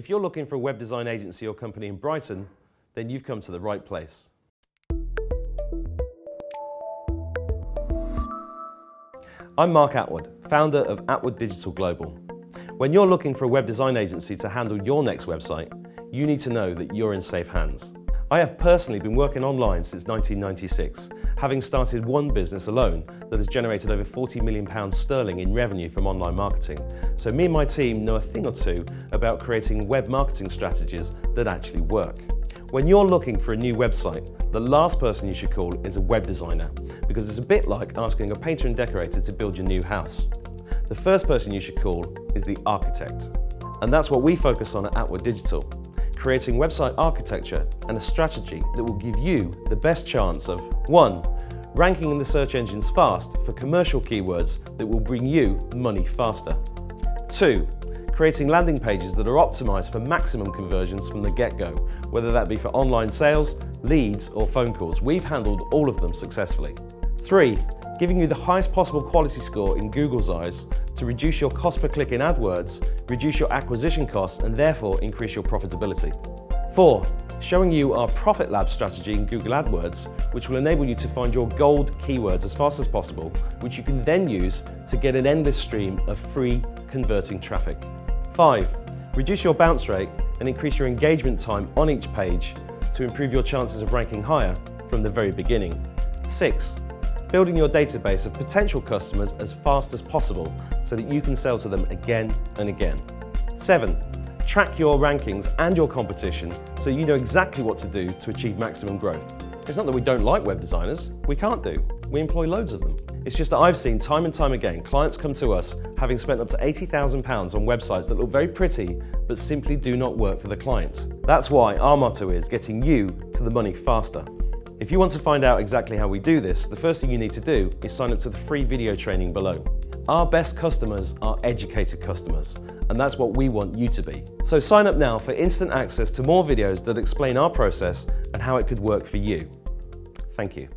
If you're looking for a web design agency or company in Brighton, then you've come to the right place. I'm Mark Attwood, founder of Attwood Digital Global. When you're looking for a web design agency to handle your next website, you need to know that you're in safe hands. I have personally been working online since 1996, having started one business alone that has generated over 40 million pounds sterling in revenue from online marketing. So me and my team know a thing or two about creating web marketing strategies that actually work. When you're looking for a new website, the last person you should call is a web designer, because it's a bit like asking a painter and decorator to build your new house. The first person you should call is the architect. And that's what we focus on at Attwood Digital creating website architecture and a strategy that will give you the best chance of 1. Ranking in the search engines fast for commercial keywords that will bring you money faster. 2. Creating landing pages that are optimized for maximum conversions from the get-go, whether that be for online sales, leads or phone calls. We've handled all of them successfully. 3 giving you the highest possible quality score in Google's eyes to reduce your cost per click in AdWords, reduce your acquisition costs and therefore increase your profitability. 4. Showing you our Profit Lab strategy in Google AdWords, which will enable you to find your gold keywords as fast as possible, which you can then use to get an endless stream of free converting traffic. 5. Reduce your bounce rate and increase your engagement time on each page to improve your chances of ranking higher from the very beginning. 6 building your database of potential customers as fast as possible so that you can sell to them again and again. 7. Track your rankings and your competition so you know exactly what to do to achieve maximum growth. It's not that we don't like web designers, we can't do. We employ loads of them. It's just that I've seen time and time again clients come to us having spent up to £80,000 on websites that look very pretty but simply do not work for the clients. That's why our motto is getting you to the money faster. If you want to find out exactly how we do this, the first thing you need to do is sign up to the free video training below. Our best customers are educated customers, and that's what we want you to be. So sign up now for instant access to more videos that explain our process and how it could work for you. Thank you.